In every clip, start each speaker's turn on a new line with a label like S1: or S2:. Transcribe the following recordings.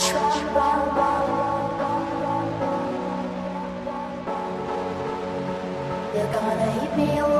S1: You're gonna hit me away.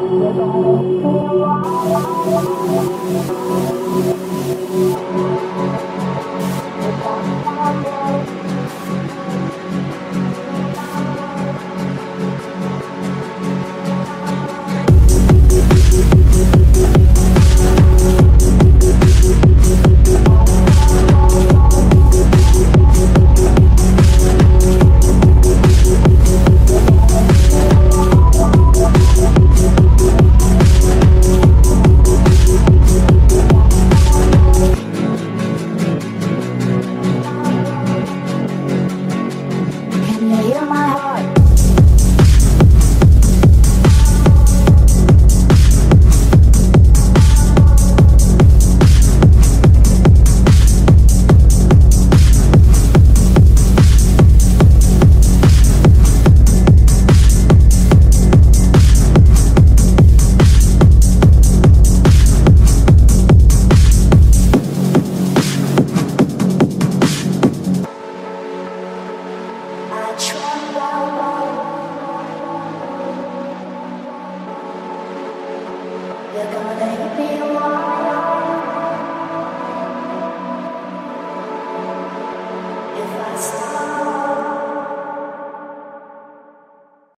S1: Thank you.